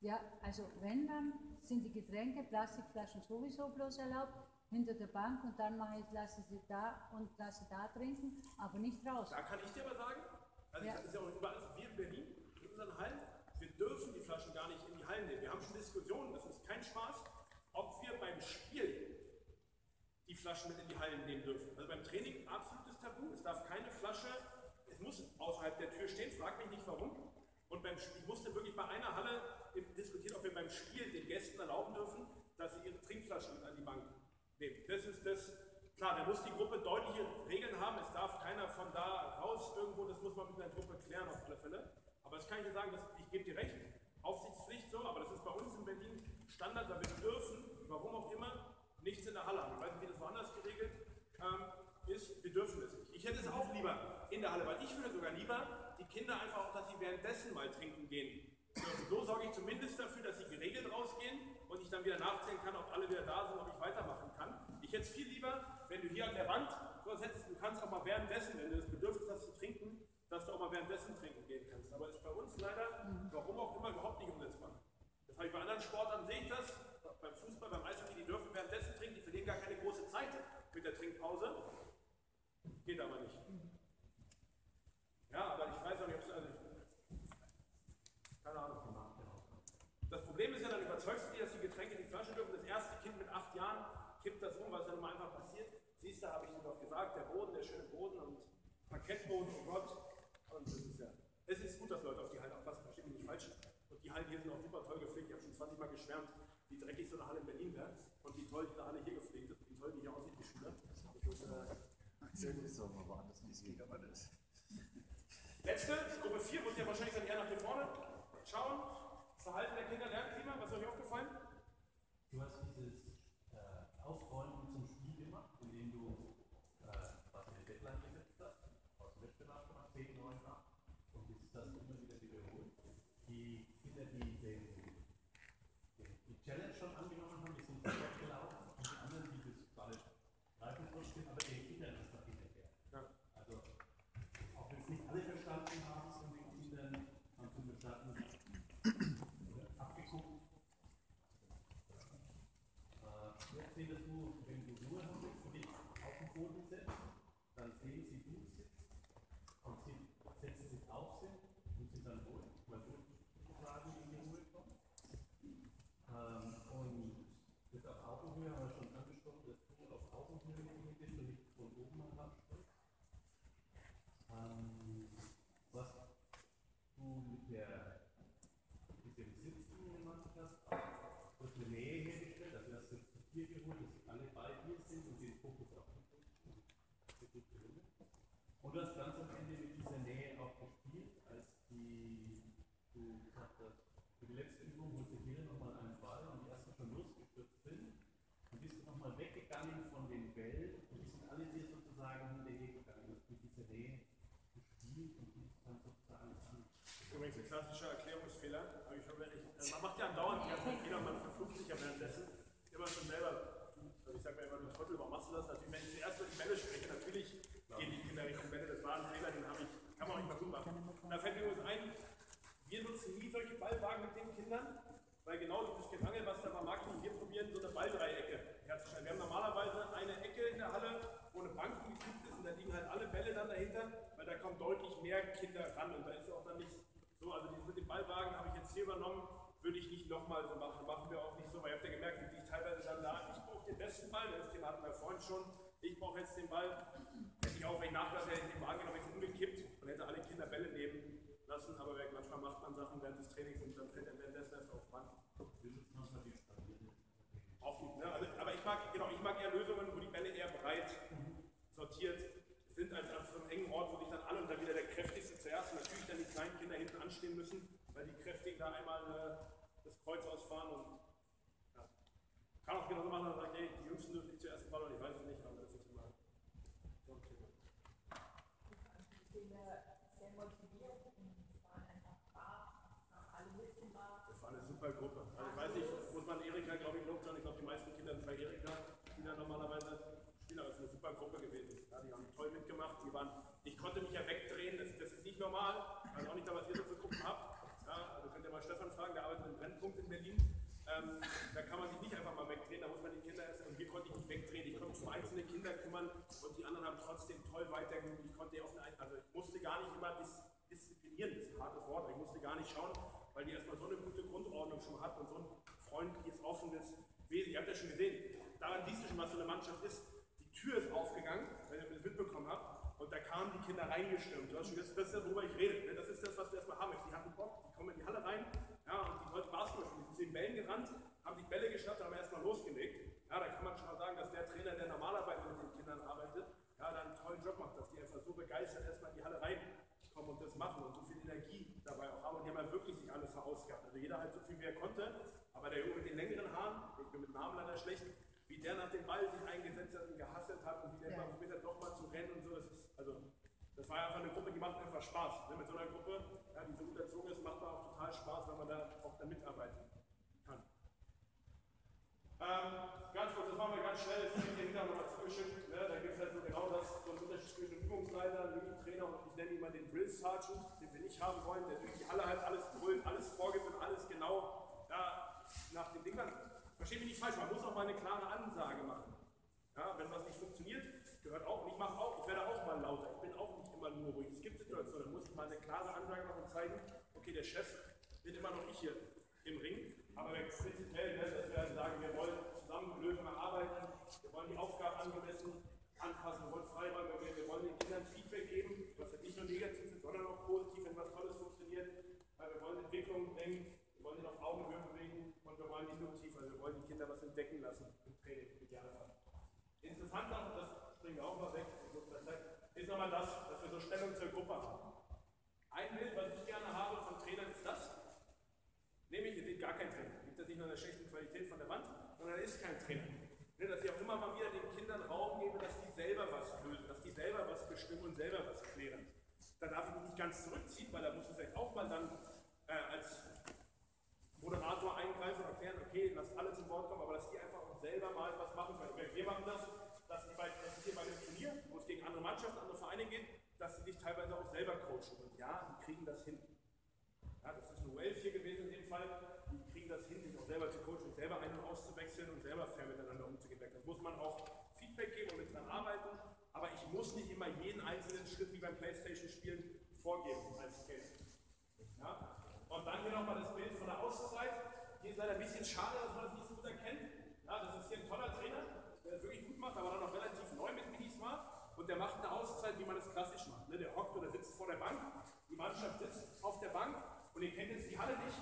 Ja, also wenn dann sind die Getränke, Plastikflaschen sowieso bloß erlaubt, hinter der Bank und dann mache ich, lasse sie da und lasse da trinken, aber nicht raus. Da kann ich dir aber sagen, also Ja. das ist ja auch überall, so, wir in Berlin, in unseren Hallen, dürfen die Flaschen gar nicht in die Hallen nehmen. Wir haben schon Diskussionen, das ist kein Spaß, ob wir beim Spiel die Flaschen mit in die Hallen nehmen dürfen. Also beim Training absolutes Tabu, es darf keine Flasche, es muss außerhalb der Tür stehen, frag mich nicht warum. Und beim ich musste wirklich bei einer Halle diskutieren, ob wir beim Spiel den Gästen erlauben dürfen, dass sie ihre Trinkflaschen mit an die Bank nehmen. Das ist das, klar, da muss die Gruppe deutliche Regeln haben, es darf keiner von da raus irgendwo, das muss man mit einer Gruppe klären auf alle Fälle. Aber das kann ich dir sagen, das, ich gebe dir recht, Aufsichtspflicht so, aber das ist bei uns in Berlin Standard, weil wir dürfen, warum auch immer, nichts in der Halle haben. Ich weiß nicht, wie das woanders geregelt ähm, ist, wir dürfen das nicht. Ich hätte es auch lieber in der Halle, weil ich würde sogar lieber die Kinder einfach auch, dass sie währenddessen mal trinken gehen. So sorge ich zumindest dafür, dass sie geregelt rausgehen und ich dann wieder nachzählen kann, ob alle wieder da sind, ob ich weitermachen kann. Ich hätte es viel lieber, wenn du hier an der Wand sowas hättest, du kannst auch mal währenddessen, wenn du das Bedürfnis hast zu trinken, dass du auch mal währenddessen trinken gehen kannst. Aber ist bei uns leider, warum auch immer, überhaupt nicht umsetzbar. Habe ich bei anderen Sportarten, sehe ich das, beim Fußball, beim Eishockey, die dürfen währenddessen trinken, die verlieren gar keine große Zeit mit der Trinkpause. Geht aber nicht. Ja, aber ich weiß auch nicht, ob es, also, keine Ahnung. Das Problem ist ja, dann überzeugst du die, dass die Getränke in die Flasche dürfen. Das erste Kind mit acht Jahren kippt das um, was dann immer einfach passiert. Siehst du, habe ich dir doch gesagt, der Boden, der schöne Boden und Parkettboden, oh Gott. Und das ist ja, es ist gut, dass Leute auf die Hallen aufpassen, verstehe mich nicht falsch. Und die Hallen hier sind auch super toll gepflegt. Ich habe schon 20 Mal geschwärmt, wie dreckig so eine Halle in Berlin wäre und wie toll diese Halle hier gepflegt ist, wie toll die hier aussieht, die Schule. Das ist, auch mal woanders nicht geht, aber das. Letzte, Gruppe 4, muss ja wahrscheinlich dann eher nach hier vorne schauen. Verhalten der Kinder, Lernklima, was ist euch aufgefallen? Du hast dieses äh, Aufräumen zum Spiel gemacht, indem du äh, quasi eine Deadline gesetzt hast, aus dem Wettbewerb gemacht, 10, 9, 8 und jetzt das immer wieder wiederholt. Die Kinder, die den, den, die Challenge schon angenommen haben, die sind sofort gelaufen und die anderen, die das gerade Reifenfluss sind, aber den Kindern ist das hinterher. Also, auch wenn es nicht alle verstanden haben von den Kindern, haben sie verstanden, abgeguckt, äh, jetzt findest du, wenn du Ruhe hast und dich auf den Boden setzt, dann sehen sie, du sitzt und sie setzen sich auf sind und sind dann ruhig, weil du sozusagen in die Ruhe kommst. Ähm, und das auf Augenhöhe haben wir schon angesprochen, dass du auf Augenhöhe mit ihnen bist und nicht von oben herab sprichst. Ähm, was du mit der mit dem Sitzen gemacht hast, du hast eine Nähe hergestellt, also hast du zu dir geholt, dass alle bei dir sind und den Fokus auf dich richten. Das ist gut gelungen. Und du hast ganz am Ende mit dieser Nähe auch gespielt, als die, du gesagt hast, für die letzte Übung du hier nochmal einen Ball und die ersten schon losgestürzt sind. Dann bist du nochmal weggegangen von den Bällen und die sind alle dir sozusagen hinterhergegangen. Du hast mit dieser Nähe gespielt und die dann sozusagen an. Übrigens ein klassischer Erklärungsfehler. Aber ich, hoffe, ich, man macht ja andauernd die ganzen Fehler, man verflucht sich ja währenddessen. Immer schon selber. Also ich sage mir immer, du Trottel, warum machst du das? Natürlich, wenn ich zuerst über die Bälle spreche, natürlich gehen die Kinder Richtung Bälle. Das war ein Fehler, den habe ich, kann man auch nicht mal gut machen. Und da fällt mir übrigens ein, wir nutzen nie solche Ballwagen mit den Kindern, weil genau dieses Gerangel, was da war, Marketing, wir Balldreiecke herzustellen. Wir haben normalerweise eine Ecke in der Halle, wo eine Bank umgekippt ist und da liegen halt alle Bälle dann dahinter, weil da kommen deutlich mehr Kinder ran und da ist auch dann nicht so, also mit dem Ballwagen habe ich jetzt hier übernommen, würde ich nicht nochmal so machen, machen wir auch nicht so, weil ihr habt ja gemerkt, wie ich teilweise dann da, ich brauche den besten Ball, das Thema hatten wir vorhin schon, ich brauche jetzt den Ball, hätte ich auch, wenn ich nachlasse, hätte ich den Wagen genommen, hätte umgekippt und hätte alle Kinder Bälle nehmen lassen, aber manchmal macht man Sachen während des Trainings und dann fällt er währenddessen erst auf Bank. Auch nicht, ne? also, aber ich mag, genau, ich mag eher Lösungen, wo die Bälle eher breit sortiert sind, als auf so einem engen Ort, wo sich dann alle und dann wieder der Kräftigste zuerst und natürlich dann die kleinen Kinder hinten anstehen müssen, weil die Kräftigen da einmal äh, das Kreuz ausfahren und ja. kann auch genauso machen, dass man sagt, hey, die Jüngsten dürfen nicht zuerst ballern, ich weiß es nicht, aber das ist immer so ein Thema. Ich bin ja sehr motiviert und super Gruppe. Also ich weiß nicht, muss man Erika, glaube ich, loben, ich glaube, die meisten Kinder sind bei Erika, die da normalerweise Spieler, das ist eine super Gruppe gewesen. Ja, die haben toll mitgemacht, die waren, ich konnte mich ja wegdrehen, das, das ist nicht normal, ich weiß auch nicht, was ihr so für Gruppen habt. Ja, also könnt ihr mal Stefan fragen, der arbeitet im Brennpunkt in Berlin. Ähm, da kann man sich nicht einfach mal wegdrehen, da muss man die Kinder erst, und hier konnte ich mich wegdrehen, ich konnte mich um einzelne Kinder kümmern und die anderen haben trotzdem toll weitergeübt. Ich konnte auf eine, also ich musste gar nicht immer dis, disziplinieren, das ist ein hartes Wort, ich musste gar nicht schauen, weil die erstmal so eine gute Grundordnung schon hat und so ein freundliches, offenes Wesen. Ihr habt ja schon gesehen, daran siehst du schon, was so eine Mannschaft ist. Die Tür ist aufgegangen, wenn ihr das mitbekommen habt, und da kamen die Kinder reingestürmt. Du hast schon gesagt, das ist das, worüber ich rede. Ne? Das ist das, was du erstmal haben möchtest. Die hatten Bock, die kommen in die Halle rein, ja, und die wollten Basketball spielen. Die sind den Bällen gerannt, haben die Bälle geschnappt, haben erstmal losgelegt. Ja, da kann man schon mal sagen, dass der Trainer, der normalerweise mit den Kindern arbeitet, ja, da einen tollen Job macht, dass die einfach so begeistert erstmal in die Halle reinkommen und das machen und so viel Energie dabei auch haben. Und die haben ja wirklich sich alle verausgabt. Also jeder halt so viel, wie er konnte. Aber der Junge mit den längeren Haaren, ich bin mit Namen leider schlecht, wie der nach dem Ball sich eingesetzt hat und gehasselt hat und wie der immer probiert hat, doch mal zu rennen und so, das ist, also, das war einfach eine Gruppe, die macht einfach Spaß. Ne? Mit so einer Gruppe, ja, die so gut erzogen ist, macht man auch total Spaß, wenn man da auch da mitarbeiten kann. Ähm, ganz kurz, das machen wir ganz schnell, das ist hier hinterher nochmal zugeschickt. Ne? Da gibt es halt so genau das, so einen Unterschied zwischen dem Übungsleiter, dem Trainer und ich nenne ihn mal den Drill Sergeant, den wir nicht haben wollen, der durch die Halle halt alles brüllt, alles vorgibt und alles genau ja, nach den Dingern. Verstehe mich nicht falsch, man muss auch mal eine klare Ansage machen. Ja, wenn was nicht funktioniert, gehört auch, und ich mache auch, ich werde auch mal lauter, ich bin auch nicht immer nur ruhig. Es gibt Situationen, da muss ich mal eine klare Ansage machen und zeigen, okay, der Chef bin immer noch ich hier im Ring, aber prinzipiell, ne, dass wir sagen, wir wollen zusammen Lösungen erarbeiten, wir wollen die Aufgaben angemessen anpassen, wir wollen Freiräume, wir, wir wollen den Kindern Feedback geben, was halt nicht nur negativ ist, sondern auch positiv, wenn was Tolles funktioniert. Weil wir wollen Entwicklung bringen, wir wollen ihn auf Augenhöhe bewegen und wir wollen induktiv, also wir wollen die Kinder was entdecken lassen im Training, im Idealfall. Interessant auch, das bringen wir auch mal weg, ist nochmal das, dass wir so Stellung zur Gruppe haben. Ein Bild, was ich gerne habe von Trainern, ist das. Nämlich, ihr seht gar kein Trainer. Gibt das nicht nur eine schlechte Qualität von der Wand, sondern er ist kein Trainer. Ne, dass ich auch immer mal wieder den Kindern Raum gebe, dass die selber was lösen, dass die selber was bestimmen und selber was klären. Da darf ich mich nicht ganz zurückziehen, weil da muss ich vielleicht auch mal dann äh, als Moderator eingreifen und erklären, okay, lasst alle zum Wort kommen, aber dass die einfach selber mal was machen können. Wir machen das, dass die bei, das ist hier bei dem Turnier, wo es gegen andere Vereine geht, dass sie sich teilweise auch selber coachen. Und ja, die kriegen das hin. Ja, das ist nur elf hier gewesen in dem Fall. Die kriegen das hin, sich auch selber zu coachen, selber ein- und auszuwechseln und selber fair miteinander umzugehen. Das muss man auch Feedback geben und mit dran arbeiten. Aber ich muss nicht immer jeden einzelnen Schritt wie beim Playstation-Spielen vorgeben als Kind. Ja? Und dann hier nochmal das Bild von der Auszeit. Hier ist leider ein bisschen schade, dass man das nicht so gut erkennt. Ja, das ist hier ein toller Trainer, der das wirklich gut macht, aber dann noch relativ neu mit Minis war. Und der macht eine Auszeit, wie man es klassisch macht. Ne? Der hockt oder sitzt vor der Bank, die Mannschaft sitzt auf der Bank und ihr kennt jetzt die Halle nicht.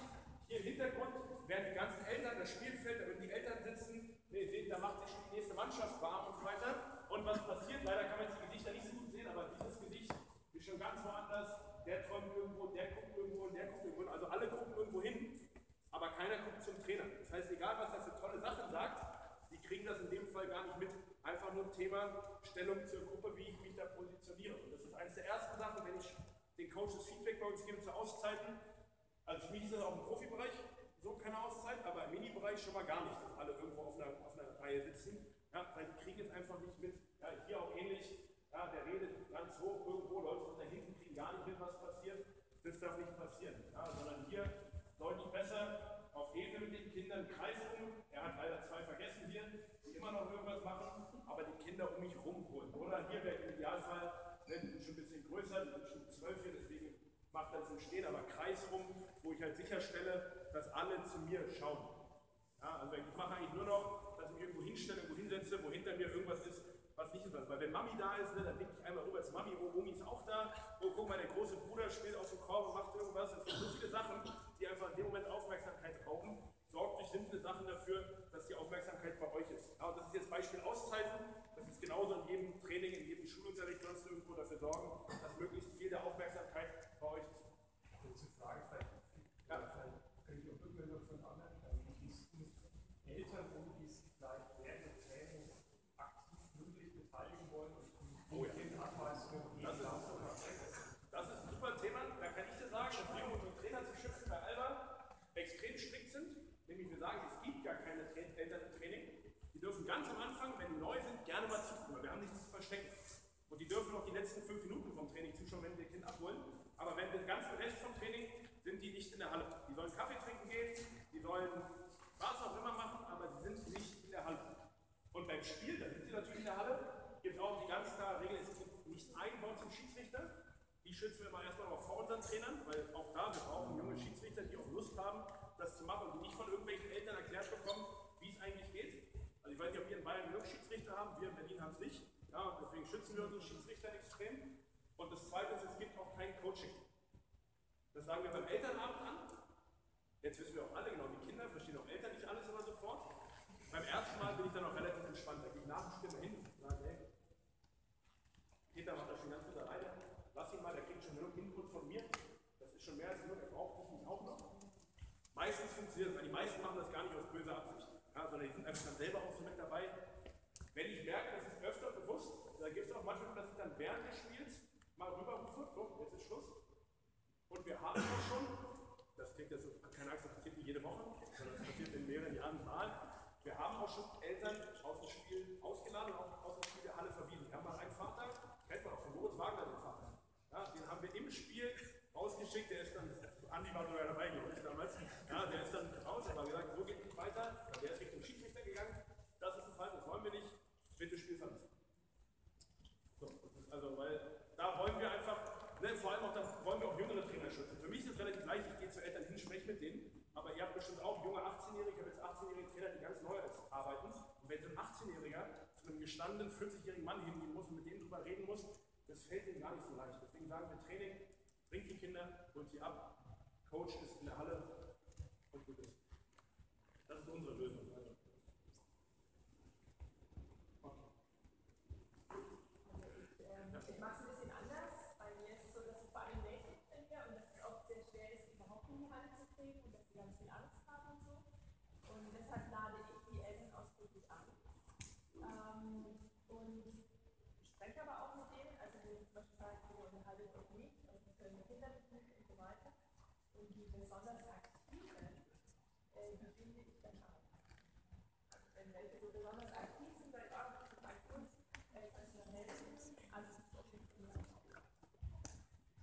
Hier im Hintergrund werden die ganzen Eltern, das Spielfeld, da würden die Eltern sitzen. Ne, ihr seht, da macht sich die nächste Mannschaft warm und so weiter. Und was passiert? Leider kann man jetzt die Gesichter nicht so gut sehen, aber dieses Gesicht ist schon ganz woanders. Der träumt irgendwo, der guckt irgendwo und der guckt irgendwo. Also alle gucken irgendwo hin, aber keiner guckt zum Trainer. Das heißt, egal was er für tolle Sachen sagt, kriegen das in dem Fall gar nicht mit. Einfach nur ein Thema Stellung zur Gruppe, wie ich mich da positioniere. Und das ist eines der ersten Sachen, wenn ich den Coaches Feedback bei uns gebe zu Auszeiten. Also für mich ist das auch im Profibereich so keine Auszeit, aber im Mini-Bereich schon mal gar nicht, dass alle irgendwo auf einer, auf einer Reihe sitzen. Ja, weil die kriegen es einfach nicht mit. Ja, hier auch ähnlich. Ja, der redet ganz hoch irgendwo, Leute von da hinten kriegen gar nicht mit, was passiert. Das darf nicht passieren. Ja, sondern hier deutlich besser auf Ebene mit den Kindern, Kreis um. Er hat leider zwei vergessen hier, die immer noch irgendwas machen, aber die Kinder um mich rumholen. Oder hier wäre im Idealfall, wenn die sind schon ein bisschen größer, die sind schon zwölf hier, deswegen macht Stehen, aber Kreis rum, wo ich halt sicherstelle, dass alle zu mir schauen. Ja, also ich mache eigentlich nur noch, dass ich mich irgendwo hinstelle, irgendwo hinsetze, wo hinter mir irgendwas ist, was nicht ist. Weil wenn Mami da ist, ne, dann denke ich einmal rüber zu Mami, oh, Omi ist auch da, oh, guck mal, der große Bruder spielt aus dem Korb und macht irgendwas. Es gibt so viele Sachen, die einfach in dem Moment Aufmerksamkeit brauchen. Sorgt durch simple Sachen dafür, dass die Aufmerksamkeit bei euch ist. Ja, und das ist jetzt Beispiel Auszeiten. Das ist genauso in jedem Training, in jedem Schulunterricht sonst irgendwo dafür sorgen, dass möglichst viel der Aufmerksamkeit bei euch ist. Kurze Frage, vielleicht, ja. vielleicht kriege ich auch Rückmeldung von anderen, also die Eltern, wo die sich vielleicht während des Trainings aktiv mündlich beteiligen wollen und Oh ja. den Anweisungen geben. Das ist, das ist ein super Thema. Da kann ich dir sagen, dass wir, um unsere Trainer zu schützen, bei Alba extrem strikt sind. Sagen, es gibt gar keine Eltern im Training. Die dürfen ganz am Anfang, wenn die neu sind, gerne mal zugucken, wir haben nichts zu verstecken. Und die dürfen auch die letzten fünf Minuten vom Training zuschauen, wenn wir ihr Kind abholen. Aber wenn den ganzen Rest vom Training sind die nicht in der Halle. Die sollen Kaffee trinken gehen, die sollen was auch immer machen, aber sie sind nicht in der Halle. Und beim Spiel, da sind sie natürlich in der Halle, gibt auch die ganz klare Regel, es gibt nicht ein Wort zum Schiedsrichter. Die schützen wir immer erstmal noch vor unseren Trainern, weil auch da, wir brauchen junge Schiedsrichter, die auch Lust haben, das zu machen und nicht von irgendwelchen Eltern erklärt bekommen, wie es eigentlich geht. Also ich weiß nicht, ob wir in Bayern genug Schiedsrichter haben, wir in Berlin haben es nicht. Ja, deswegen schützen wir unsere Schiedsrichter extrem. Und das Zweite ist, es gibt auch kein Coaching. Das sagen wir beim Elternabend an. Jetzt wissen wir auch alle genau, die Kinder verstehen auch Eltern nicht alles immer sofort. Beim ersten Mal bin ich dann auch relativ entspannt. Da gehe ich nach dem hin und sage, hey, Peter macht das schon ganz gut alleine. Lass ihn mal, der kriegt schon genug Input von mir. Das ist schon mehr als genug, er braucht mich nicht auch noch. Meistens funktioniert es, weil die meisten machen das gar nicht aus böser Absicht, ja, sondern die sind einfach dann selber auch so mit dabei. Wenn ich merke, das ist öfter bewusst, da gibt es auch manchmal, dass ich dann während des Spiels mal rüberrufe, so, jetzt ist Schluss. Und wir haben auch schon, das klingt so, keine Angst, das passiert nicht jede Woche, sondern das passiert in mehreren Jahren mal. Wir haben auch schon Eltern aus dem Spiel ausgeladen und auch aus dem Spiel der Halle verwiesen. Wir haben mal einen Vater, kennt man auch von Moritz Wagner, den Vater. Ja, den haben wir im Spiel rausgeschickt, der ist dann, Andi war sogar dabei, glaube ich, damals. Ja, der ist dann raus, aber gesagt, so geht nicht weiter. Der ist Richtung Schiedsrichter gegangen. Das ist ein Fall, das wollen wir nicht. Bitte Spiel verlassen. So, also, weil da wollen wir einfach, ne, vor allem auch, da wollen wir auch jüngere Trainer schützen. Für mich ist es relativ leicht, ich gehe zu Eltern hin, spreche mit denen, aber ihr habt bestimmt auch junge 18-Jährige, ich habe jetzt 18-jährige Trainer, die ganz neu arbeiten. Und wenn so ein 18-Jähriger zu einem gestandenen 40-jährigen Mann hingehen muss und mit dem drüber reden muss, das fällt ihnen gar nicht so leicht. Deswegen sagen wir Training, bringt die Kinder, holt sie ab, Coach ist in der Halle und gut ist. Das ist unsere Lösung. Also, Ich mache es ein bisschen anders. Bei mir ist es so, dass ich vor allem Mädchen trainiere und dass es oft sehr schwer ist, überhaupt in die Halle zu kriegen und dass sie ganz viel Angst haben und so. Und deshalb lade ich die Eltern ausdrücklich an. Ähm, und spreche aber auch mit denen, also wenn ich zum Beispiel sage, ihr unterhaltet euch nicht und es können Kinder besuchen und so weiter. Und die besonders aktiven, äh, die finde ich dann an. Also wenn welche so besonders aktiv sind, dann auch total kurz, äh, kannst du mir helfen. Also es ist auch nicht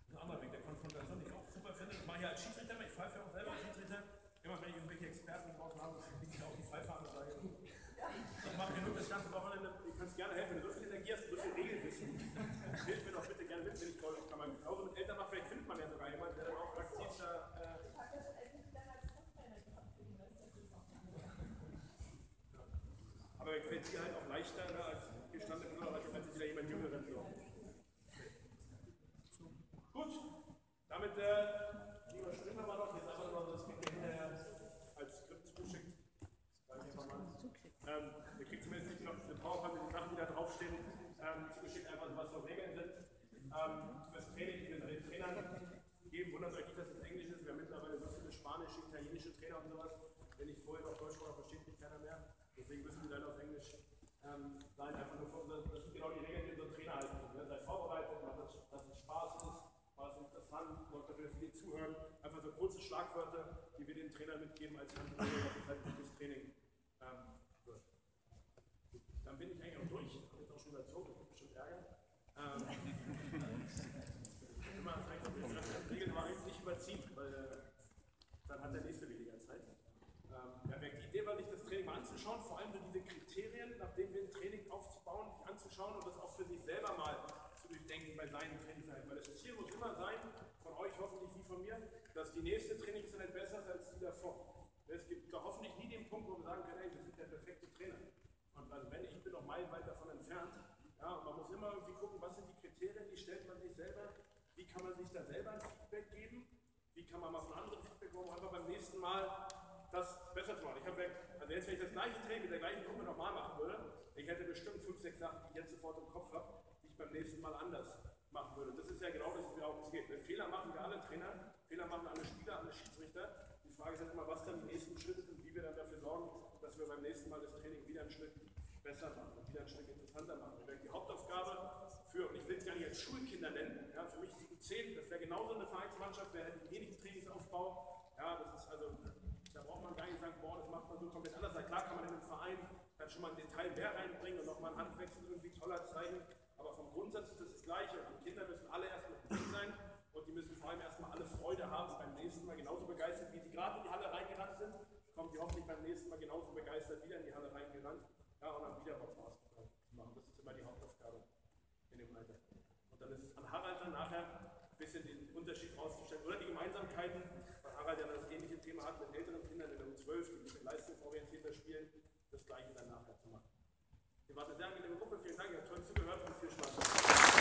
Ein anderer Weg der Konfrontation, den ich auch super finde. Ich mache ja als Schiedsrichter, ich pfeife ja auch selber als Schiedsrichter. Immer wenn ich irgendwelche Experten draußen habe, liege ich auch die Pfeife an und sage, ich ganze Wochenende, könnt es gerne helfen, wenn du so viel Energie hast, so viel Regelwissen. Hilf mir doch bitte gerne mit, wenn ich toll kann man genauso mit Eltern machen, vielleicht findet man ja sogar jemanden, der dann auch aktiv da. Äh, Ich habe ja schon endlich dann als Grundtrainer gehabt für die Rest, das ist auch aber fällt dir halt auch leichter ne, als gestandene Hörer, als wenn sich wieder jemand Jüngeren so. Gut, damit äh, lieber Stimmer mal noch, jetzt einfach nur das kriegt ihr hinterher als Skript zugeschickt. Sag ich einfach mal. Ähm, ihr kriegt zumindest nicht noch eine PowerPoint mit den Sachen, die da draufstehen, ähm, zugeschickt, einfach was so Regeln sind. Ähm, fürs Training, die wir den Trainern geben, wundert euch nicht, dass es Englisch ist. Wir haben mittlerweile so viele spanische, italienische Trainer und sowas. Wenn ich vorher noch Deutsch war, versteht mich keiner mehr. Deswegen müssen die dann auf Englisch ähm, sein. Einfach nur für das sind genau die Regeln, die unser Trainer halten. Ne? Seid vorbereitet, macht das, dass es Spaß ist, war es interessant, sorgt dafür, wir zuhören. Einfach so kurze Schlagwörter, die wir den Trainern mitgeben als Handlung, dass es halt gutes Training ähm, wird. Dann bin ich eigentlich auch durch. Ich habe jetzt auch schon überzogen, das wird bestimmt Ärger. Ähm, immer vielleicht auch die Regeln mal nicht überziehen, weil äh, dann hat der nächste weniger Zeit. Ähm, ja, die Idee war, sich das Training mal anzuschauen, vor allem so diese Kriterien, nach denen wir ein Training aufzubauen, sich anzuschauen und das auch für sich selber mal zu durchdenken bei seinen Trainingseinheiten. Weil das Ziel muss immer sein, von euch hoffentlich wie von mir, dass die nächste Trainingseinheit besser ist als die davor. Es gibt da hoffentlich nie den Punkt, wo wir sagen können, ey, wir sind der perfekte Trainer. Und also wenn, ich bin noch meilenweit davon entfernt. Ja, und man muss immer irgendwie gucken, was sind die Kriterien, wie stellt man sich selber, wie kann man sich da selber ein Feedback geben, wie kann man mal von anderen Feedback bekommen, einfach beim nächsten Mal das besser zu machen. Ich habe, also jetzt, wenn ich das gleiche Training mit der gleichen Gruppe nochmal machen würde, ich hätte bestimmt fünf, sechs Sachen, die ich jetzt sofort im Kopf habe, die ich beim nächsten Mal anders machen würde. Das ist ja genau das, worum es geht. Fehler machen wir alle Trainer, Fehler machen alle Spieler, alle Schiedsrichter. Die Frage ist halt immer, was dann die nächsten Schritte sind, wie wir dann dafür sorgen, dass wir beim nächsten Mal das Training wieder ein Stück besser machen und wieder ein Stück interessanter machen. Und die Hauptaufgabe für, und ich will es gar nicht als Schulkinder nennen, ja, für mich die U10, das wäre genauso eine Vereinsmannschaft, wir hätten einen ähnlichen Trainingsaufbau. Ja, das ist also Da braucht man gar nicht sagen, boah, das macht man so komplett anders. Klar kann man in einem Verein dann schon mal ein Detail mehr reinbringen und nochmal einen Handwechsel irgendwie toller zeigen, aber vom Grundsatz ist das das Gleiche. Die Kinder müssen alle erstmal gut sein und die müssen vor allem erstmal alle Freude haben, beim nächsten Mal genauso begeistert, wie sie gerade in die Halle reingerannt sind, kommen die hoffentlich beim nächsten Mal genauso begeistert wieder in die Halle reingerannt ja, und dann wieder Bock Basketball zu machen. Das ist immer die Hauptaufgabe in dem Alter. Und dann ist es an Harald dann nachher ein bisschen den Unterschied rauszustellen oder die Gemeinsamkeiten, weil Harald ja das ähnliche Thema hat mit älteren U12, die ein bisschen leistungsorientierter spielen, das gleiche dann nachher zu machen. Ihr wart eine sehr angenehme Gruppe, vielen Dank, ihr habt toll zugehört und viel Spaß.